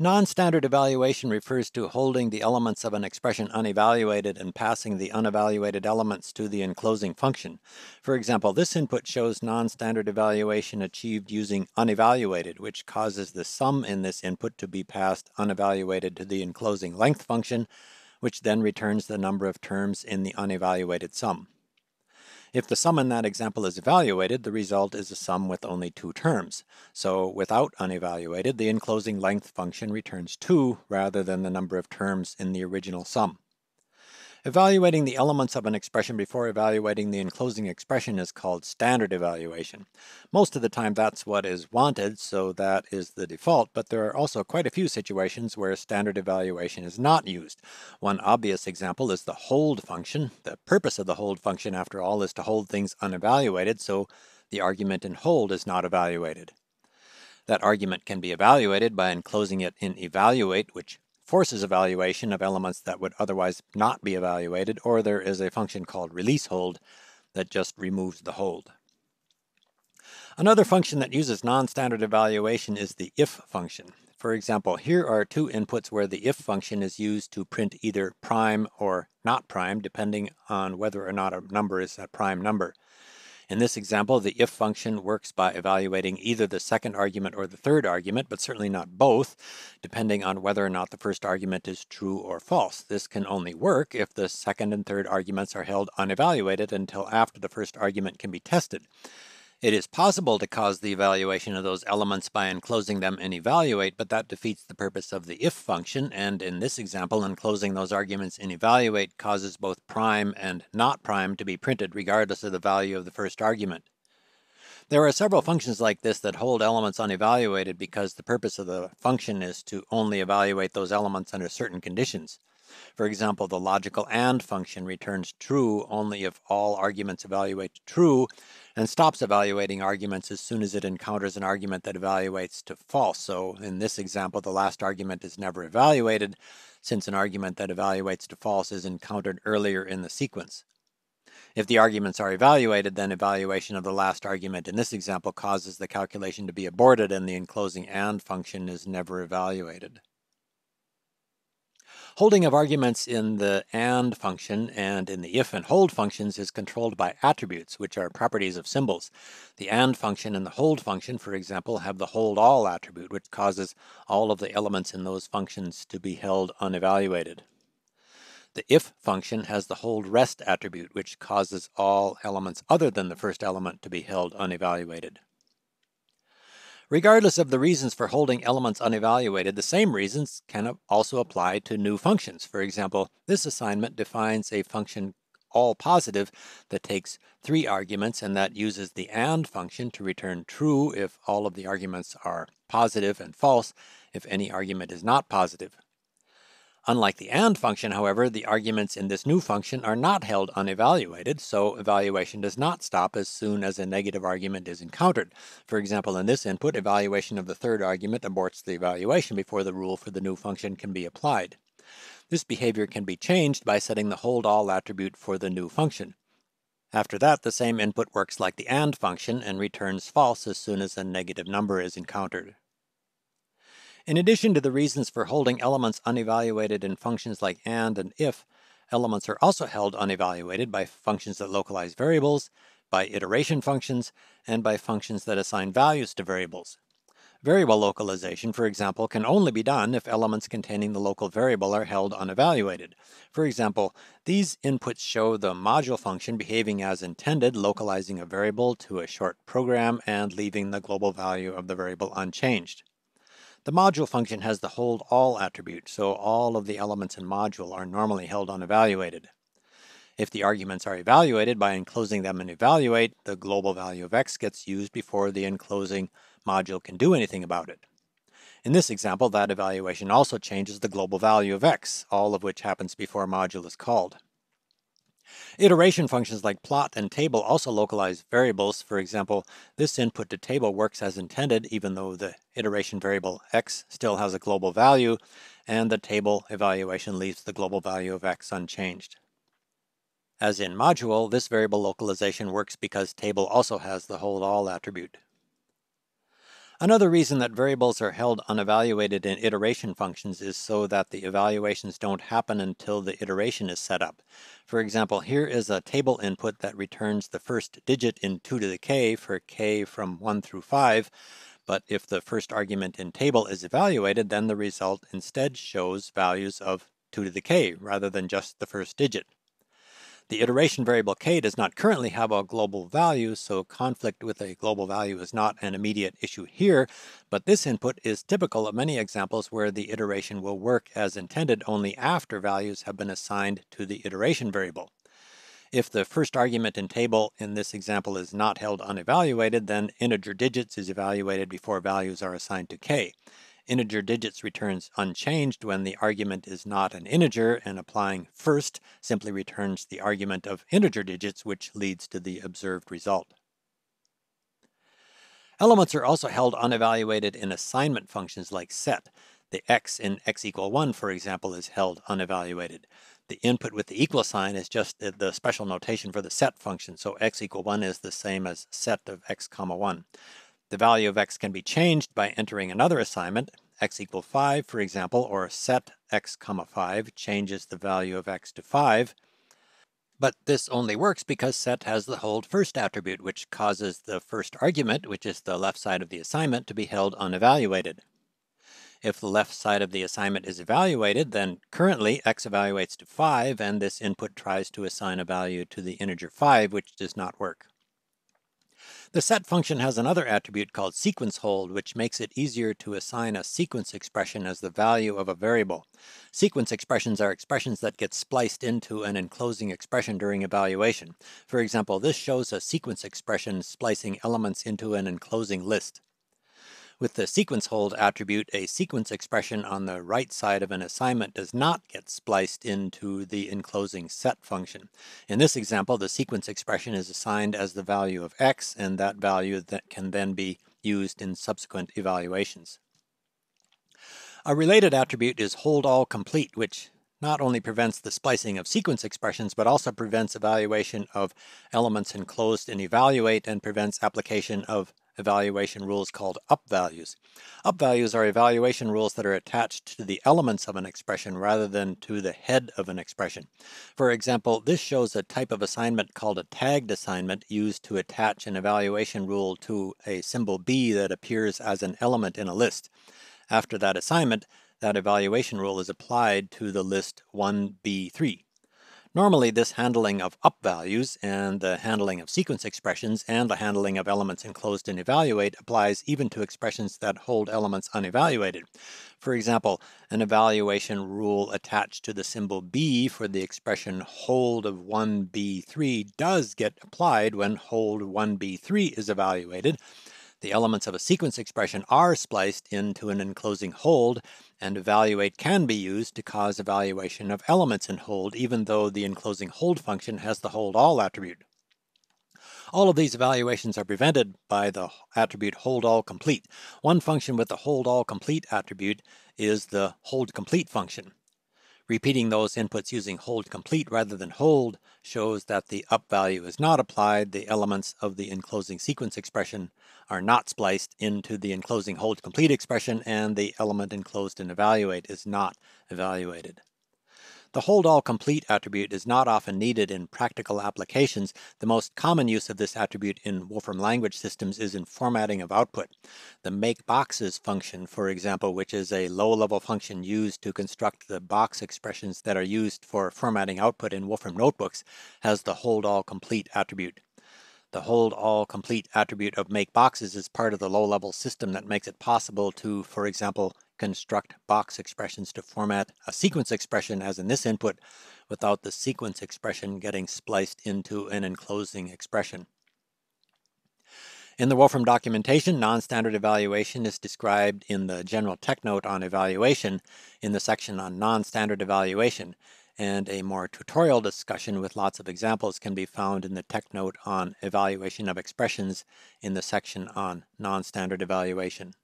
Non-standard evaluation refers to holding the elements of an expression unevaluated and passing the unevaluated elements to the enclosing function. For example, this input shows non-standard evaluation achieved using unevaluated, which causes the sum in this input to be passed unevaluated to the enclosing length function, which then returns the number of terms in the unevaluated sum. If the sum in that example is evaluated, the result is a sum with only two terms. So without unevaluated, the enclosing length function returns 2 rather than the number of terms in the original sum. Evaluating the elements of an expression before evaluating the enclosing expression is called standard evaluation. Most of the time that's what is wanted, so that is the default, but there are also quite a few situations where standard evaluation is not used. One obvious example is the hold function. The purpose of the hold function, after all, is to hold things unevaluated, so the argument in hold is not evaluated. That argument can be evaluated by enclosing it in evaluate, which forces evaluation of elements that would otherwise not be evaluated, or there is a function called release hold that just removes the hold. Another function that uses non-standard evaluation is the if function. For example, here are two inputs where the if function is used to print either prime or not prime, depending on whether or not a number is a prime number. In this example, the if function works by evaluating either the second argument or the third argument, but certainly not both, depending on whether or not the first argument is true or false. This can only work if the second and third arguments are held unevaluated until after the first argument can be tested. It is possible to cause the evaluation of those elements by enclosing them in evaluate, but that defeats the purpose of the if function, and in this example, enclosing those arguments in evaluate causes both prime and not prime to be printed regardless of the value of the first argument. There are several functions like this that hold elements unevaluated because the purpose of the function is to only evaluate those elements under certain conditions. For example, the logical AND function returns true only if all arguments evaluate to true and stops evaluating arguments as soon as it encounters an argument that evaluates to false. So in this example, the last argument is never evaluated since an argument that evaluates to false is encountered earlier in the sequence. If the arguments are evaluated, then evaluation of the last argument in this example causes the calculation to be aborted and the enclosing AND function is never evaluated. Holding of arguments in the AND function and in the if and hold functions is controlled by attributes, which are properties of symbols. The AND function and the hold function, for example, have the hold all attribute, which causes all of the elements in those functions to be held unevaluated. The if function has the hold rest attribute, which causes all elements other than the first element to be held unevaluated. Regardless of the reasons for holding elements unevaluated, the same reasons can also apply to new functions. For example, this assignment defines a function all positive that takes three arguments and that uses the AND function to return true if all of the arguments are positive and false if any argument is not positive. Unlike the AND function, however, the arguments in this new function are not held unevaluated, so evaluation does not stop as soon as a negative argument is encountered. For example, in this input, evaluation of the third argument aborts the evaluation before the rule for the new function can be applied. This behavior can be changed by setting the hold all attribute for the new function. After that, the same input works like the AND function and returns false as soon as a negative number is encountered. In addition to the reasons for holding elements unevaluated in functions like AND and IF, elements are also held unevaluated by functions that localize variables, by iteration functions, and by functions that assign values to variables. Variable localization, for example, can only be done if elements containing the local variable are held unevaluated. For example, these inputs show the module function behaving as intended, localizing a variable to a short program and leaving the global value of the variable unchanged. The module function has the hold all attribute, so all of the elements in module are normally held unevaluated. If the arguments are evaluated by enclosing them in evaluate, the global value of x gets used before the enclosing module can do anything about it. In this example, that evaluation also changes the global value of x, all of which happens before module is called. Iteration functions like plot and table also localize variables. For example, this input to table works as intended even though the iteration variable x still has a global value and the table evaluation leaves the global value of x unchanged. As in module, this variable localization works because table also has the hold all attribute. Another reason that variables are held unevaluated in iteration functions is so that the evaluations don't happen until the iteration is set up. For example, here is a table input that returns the first digit in 2 to the k for k from 1 through 5, but if the first argument in table is evaluated, then the result instead shows values of 2 to the k rather than just the first digit. The iteration variable k does not currently have a global value, so conflict with a global value is not an immediate issue here, but this input is typical of many examples where the iteration will work as intended only after values have been assigned to the iteration variable. If the first argument in table in this example is not held unevaluated, then integer digits is evaluated before values are assigned to k integer digits returns unchanged when the argument is not an integer, and applying first simply returns the argument of integer digits, which leads to the observed result. Elements are also held unevaluated in assignment functions like set. The x in x equal 1, for example, is held unevaluated. The input with the equal sign is just the, special notation for the set function, so x equal 1 is the same as set of x comma 1. The value of x can be changed by entering another assignment, x equal 5, for example, or set x comma 5 changes the value of x to 5. But this only works because set has the hold first attribute, which causes the first argument, which is the left side of the assignment, to be held unevaluated. If the left side of the assignment is evaluated, then currently x evaluates to 5, and this input tries to assign a value to the integer 5, which does not work. The set function has another attribute called sequence hold, which makes it easier to assign a sequence expression as the value of a variable. Sequence expressions are expressions that get spliced into an enclosing expression during evaluation. For example, this shows a sequence expression splicing elements into an enclosing list. With the sequence hold attribute, a sequence expression on the right side of an assignment does not get spliced into the enclosing set function. In this example, the sequence expression is assigned as the value of x, and that value that can then be used in subsequent evaluations. A related attribute is hold all complete, which not only prevents the splicing of sequence expressions, but also prevents evaluation of elements enclosed in evaluate and prevents application of evaluation rules called up values. Up values are evaluation rules that are attached to the elements of an expression rather than to the head of an expression. For example, this shows a type of assignment called a tagged assignment used to attach an evaluation rule to a symbol B that appears as an element in a list. After that assignment, that evaluation rule is applied to the list 1b3. Normally, this handling of up values and the handling of sequence expressions and the handling of elements enclosed in evaluate applies even to expressions that hold elements unevaluated. For example, an evaluation rule attached to the symbol b for the expression hold of 1b3 does get applied when hold 1b3 is evaluated, the elements of a sequence expression are spliced into an enclosing hold, and evaluate can be used to cause evaluation of elements in hold, even though the enclosing hold function has the hold all attribute. All of these evaluations are prevented by the attribute hold all complete. One function with the hold all complete attribute is the hold complete function. Repeating those inputs using hold complete rather than hold shows that the up value is not applied, the elements of the enclosing sequence expression are not spliced into the enclosing hold complete expression, and the element enclosed in evaluate is not evaluated. The hold all complete attribute is not often needed in practical applications. The most common use of this attribute in Wolfram language systems is in formatting of output. The make boxes function, for example, which is a low-level function used to construct the box expressions that are used for formatting output in Wolfram notebooks, has the hold all complete attribute. The hold all complete attribute of make boxes is part of the low-level system that makes it possible to, for example, construct box expressions to format a sequence expression as in this input without the sequence expression getting spliced into an enclosing expression. In the Wolfram documentation, non-standard evaluation is described in the general tech note on evaluation in the section on non-standard evaluation, and a more tutorial discussion with lots of examples can be found in the tech note on evaluation of expressions in the section on non-standard evaluation.